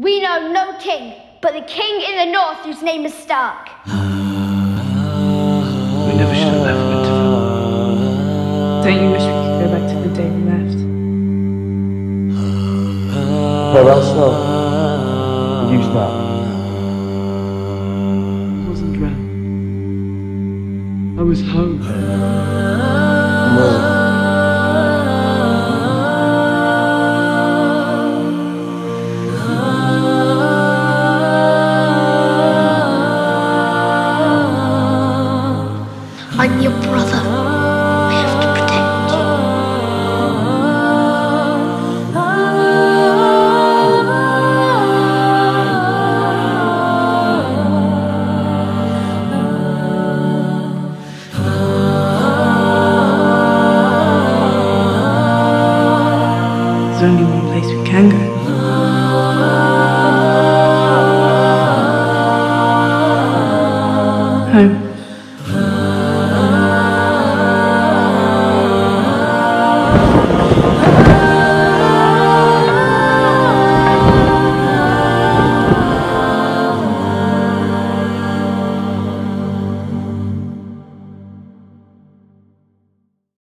We know no king, but the king in the north whose name is Stark. We never should have left Winterfell. Don't you wish we could go back to the day we left? Whereabouts now? You start. I wasn't drowned. I was home. Where? I'm your brother. I have to protect you. There's only one place we can go. Home.